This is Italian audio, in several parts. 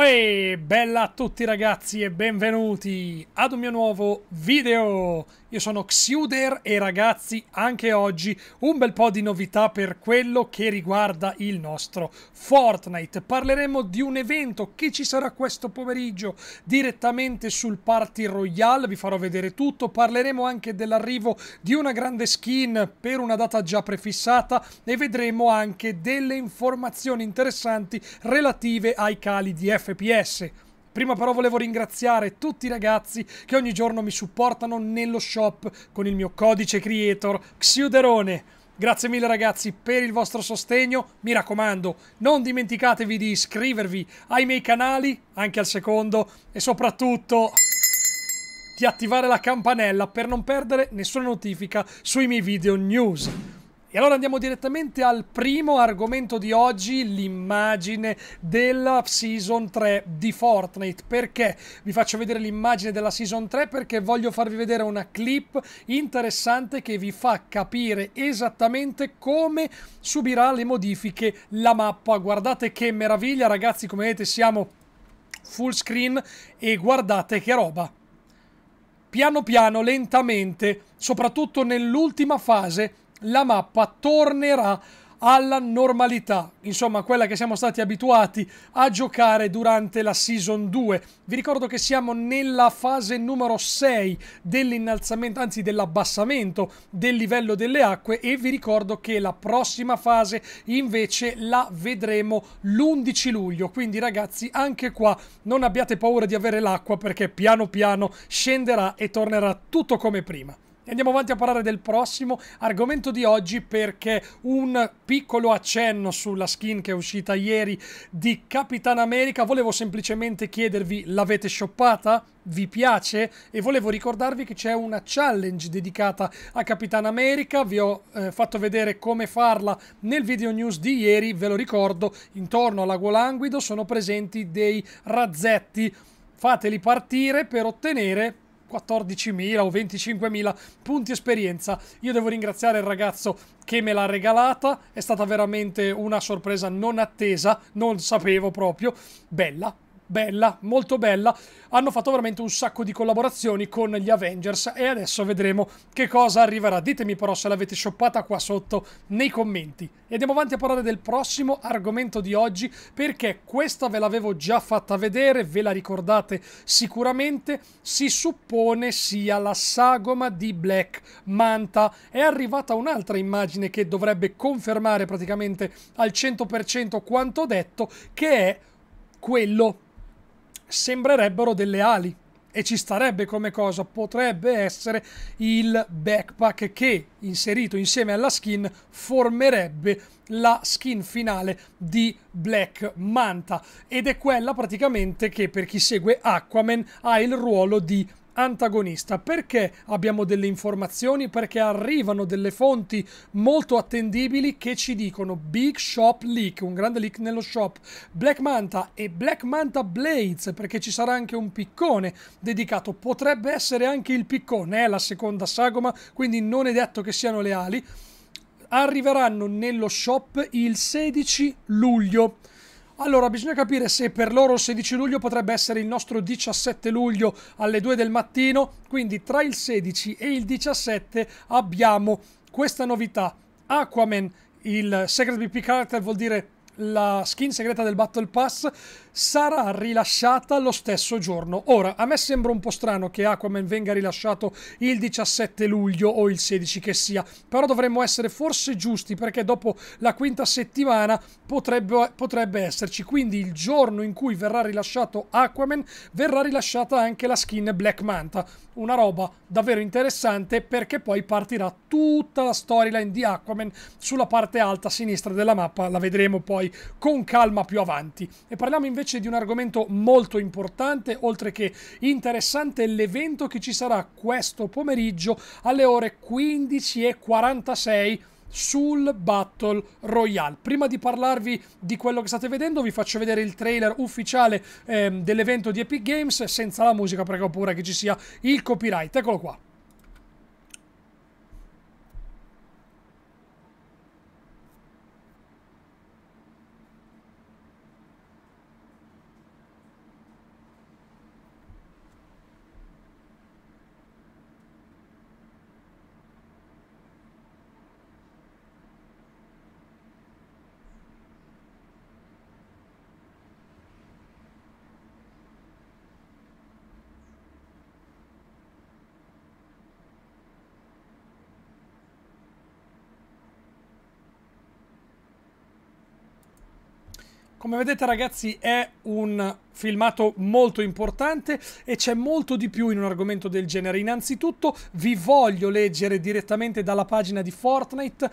Uè, bella a tutti ragazzi e benvenuti ad un mio nuovo video! Io sono Xuder e ragazzi, anche oggi un bel po' di novità per quello che riguarda il nostro Fortnite. Parleremo di un evento che ci sarà questo pomeriggio direttamente sul Party Royale, vi farò vedere tutto. Parleremo anche dell'arrivo di una grande skin per una data già prefissata e vedremo anche delle informazioni interessanti relative ai cali di FPS. Prima però volevo ringraziare tutti i ragazzi che ogni giorno mi supportano nello shop con il mio codice creator Xiuderone. Grazie mille ragazzi per il vostro sostegno, mi raccomando non dimenticatevi di iscrivervi ai miei canali, anche al secondo, e soprattutto di attivare la campanella per non perdere nessuna notifica sui miei video news. E allora andiamo direttamente al primo argomento di oggi, l'immagine della Season 3 di Fortnite. Perché vi faccio vedere l'immagine della Season 3? Perché voglio farvi vedere una clip interessante che vi fa capire esattamente come subirà le modifiche la mappa. Guardate che meraviglia ragazzi, come vedete siamo full screen e guardate che roba. Piano piano, lentamente, soprattutto nell'ultima fase, la mappa tornerà alla normalità, insomma quella che siamo stati abituati a giocare durante la Season 2. Vi ricordo che siamo nella fase numero 6 dell'innalzamento, anzi dell'abbassamento del livello delle acque e vi ricordo che la prossima fase invece la vedremo l'11 luglio, quindi ragazzi anche qua non abbiate paura di avere l'acqua perché piano piano scenderà e tornerà tutto come prima. Andiamo avanti a parlare del prossimo argomento di oggi perché un piccolo accenno sulla skin che è uscita ieri di Capitan America. Volevo semplicemente chiedervi, l'avete shoppata? Vi piace? E volevo ricordarvi che c'è una challenge dedicata a Capitan America. Vi ho eh, fatto vedere come farla nel video news di ieri. Ve lo ricordo, intorno al lago Languido sono presenti dei razzetti. Fateli partire per ottenere 14.000 o 25.000 punti esperienza. Io devo ringraziare il ragazzo che me l'ha regalata, è stata veramente una sorpresa non attesa, non sapevo proprio, bella, bella, molto bella. Hanno fatto veramente un sacco di collaborazioni con gli Avengers e adesso vedremo che cosa arriverà. Ditemi però se l'avete shoppata qua sotto nei commenti. E andiamo avanti a parlare del prossimo argomento di oggi perché questa ve l'avevo già fatta vedere, ve la ricordate sicuramente, si suppone sia la sagoma di Black Manta. È arrivata un'altra immagine che dovrebbe confermare praticamente al 100% quanto detto che è quello sembrerebbero delle ali e ci starebbe come cosa, potrebbe essere il backpack che inserito insieme alla skin formerebbe la skin finale di Black Manta ed è quella praticamente che per chi segue Aquaman ha il ruolo di antagonista. Perché abbiamo delle informazioni? Perché arrivano delle fonti molto attendibili che ci dicono Big Shop Leak, un grande leak nello shop, Black Manta e Black Manta Blades, perché ci sarà anche un piccone dedicato. Potrebbe essere anche il piccone, è la seconda sagoma, quindi non è detto che siano le ali. Arriveranno nello shop il 16 luglio. Allora, bisogna capire se per loro il 16 luglio potrebbe essere il nostro 17 luglio alle 2 del mattino, quindi tra il 16 e il 17 abbiamo questa novità. Aquaman, il Secret BP Character vuol dire la skin segreta del Battle Pass sarà rilasciata lo stesso giorno. Ora, a me sembra un po' strano che Aquaman venga rilasciato il 17 luglio o il 16 che sia, però dovremmo essere forse giusti perché dopo la quinta settimana potrebbe, potrebbe esserci. Quindi il giorno in cui verrà rilasciato Aquaman verrà rilasciata anche la skin Black Manta. Una roba davvero interessante perché poi partirà tutta la storyline di Aquaman sulla parte alta sinistra della mappa, la vedremo poi con calma più avanti. E parliamo invece di un argomento molto importante, oltre che interessante, l'evento che ci sarà questo pomeriggio alle ore 15.46 sul Battle Royale. Prima di parlarvi di quello che state vedendo, vi faccio vedere il trailer ufficiale ehm, dell'evento di Epic Games, senza la musica perché ho paura che ci sia il copyright. Eccolo qua. Come vedete ragazzi è un filmato molto importante e c'è molto di più in un argomento del genere. Innanzitutto vi voglio leggere direttamente dalla pagina di Fortnite.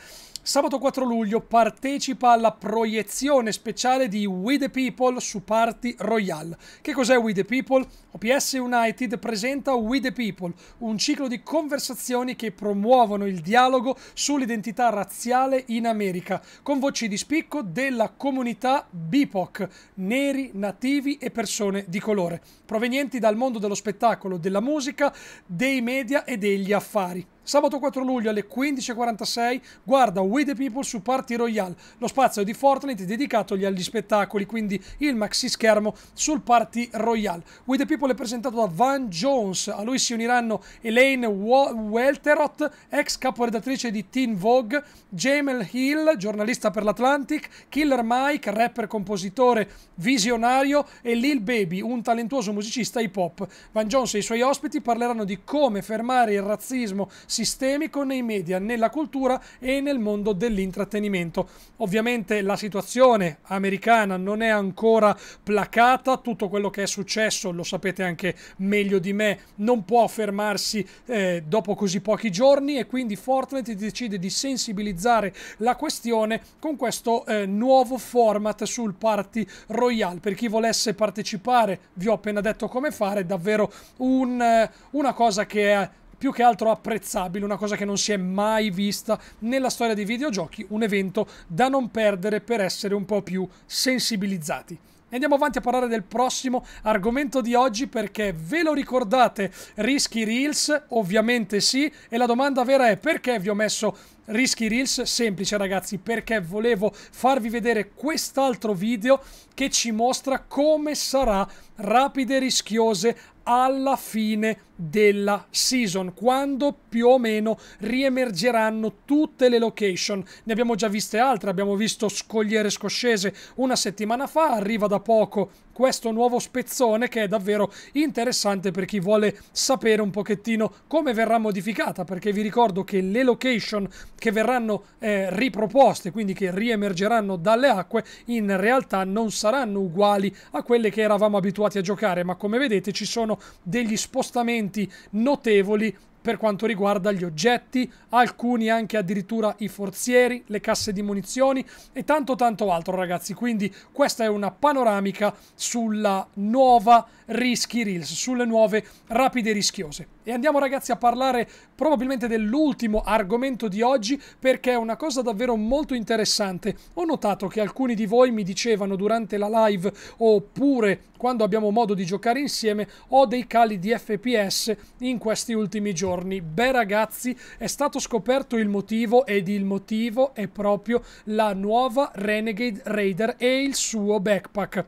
Sabato 4 luglio partecipa alla proiezione speciale di We the People su Party Royale. Che cos'è We the People? OPS United presenta We the People, un ciclo di conversazioni che promuovono il dialogo sull'identità razziale in America, con voci di spicco della comunità BIPOC, neri, nativi e persone di colore, provenienti dal mondo dello spettacolo, della musica, dei media e degli affari. Sabato 4 luglio alle 15.46 guarda We the People su Party Royale, lo spazio di Fortnite dedicato agli spettacoli, quindi il maxi schermo sul Party Royale. We the People è presentato da Van Jones, a lui si uniranno Elaine Welterot, ex caporedattrice di Teen Vogue, Jamel Hill, giornalista per l'Atlantic, Killer Mike, rapper, compositore, visionario e Lil Baby, un talentuoso musicista hip hop. Van Jones e i suoi ospiti parleranno di come fermare il razzismo sistemico nei media, nella cultura e nel mondo dell'intrattenimento. Ovviamente la situazione americana non è ancora placata, tutto quello che è successo, lo sapete anche meglio di me, non può fermarsi eh, dopo così pochi giorni e quindi Fortnite decide di sensibilizzare la questione con questo eh, nuovo format sul Party Royale. Per chi volesse partecipare, vi ho appena detto come fare, davvero un, eh, una cosa che è più che altro apprezzabile, una cosa che non si è mai vista nella storia dei videogiochi, un evento da non perdere per essere un po' più sensibilizzati. Andiamo avanti a parlare del prossimo argomento di oggi perché ve lo ricordate Risky Reels? Ovviamente sì e la domanda vera è perché vi ho messo Risky Reels? Semplice ragazzi perché volevo farvi vedere quest'altro video che ci mostra come sarà rapide e rischiose alla fine della season, quando più o meno riemergeranno tutte le location. Ne abbiamo già viste altre, abbiamo visto Scogliere Scoscese una settimana fa, arriva da poco questo nuovo spezzone che è davvero interessante per chi vuole sapere un pochettino come verrà modificata, perché vi ricordo che le location che verranno eh, riproposte, quindi che riemergeranno dalle acque, in realtà non saranno uguali a quelle che eravamo abituati a giocare, ma come vedete ci sono degli spostamenti notevoli per quanto riguarda gli oggetti, alcuni anche addirittura i forzieri, le casse di munizioni e tanto tanto altro ragazzi. Quindi questa è una panoramica sulla nuova Risky Reels, sulle nuove rapide rischiose. E andiamo ragazzi a parlare probabilmente dell'ultimo argomento di oggi perché è una cosa davvero molto interessante. Ho notato che alcuni di voi mi dicevano durante la live oppure quando abbiamo modo di giocare insieme ho dei cali di FPS in questi ultimi giorni. Beh ragazzi, è stato scoperto il motivo ed il motivo è proprio la nuova Renegade Raider e il suo backpack.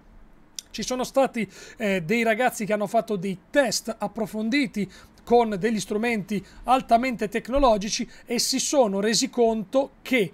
Ci sono stati eh, dei ragazzi che hanno fatto dei test approfonditi con degli strumenti altamente tecnologici e si sono resi conto che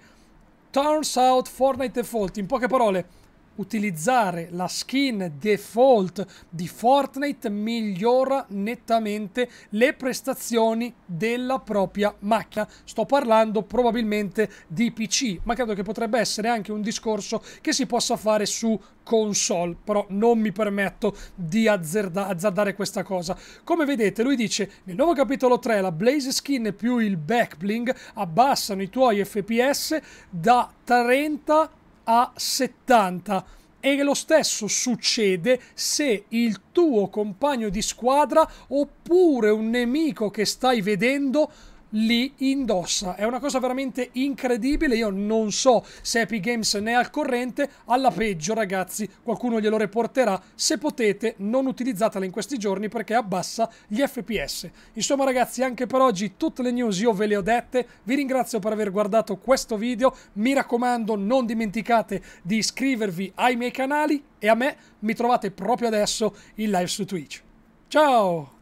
turns out Fortnite Default, in poche parole, utilizzare la skin default di Fortnite migliora nettamente le prestazioni della propria macchina. Sto parlando probabilmente di PC, ma credo che potrebbe essere anche un discorso che si possa fare su console, però non mi permetto di azzarda- azzardare questa cosa. Come vedete, lui dice: nel nuovo capitolo 3 la Blaze Skin più il Backbling abbassano i tuoi FPS da 30 a 70 e lo stesso succede se il tuo compagno di squadra oppure un nemico che stai vedendo li indossa. È una cosa veramente incredibile. Io non so se Epic Games ne è al corrente. Alla peggio, ragazzi, qualcuno glielo reporterà. Se potete, non utilizzatela in questi giorni perché abbassa gli FPS. Insomma, ragazzi, anche per oggi tutte le news io ve le ho dette. Vi ringrazio per aver guardato questo video. Mi raccomando, non dimenticate di iscrivervi ai miei canali e a me mi trovate proprio adesso in live su Twitch. Ciao!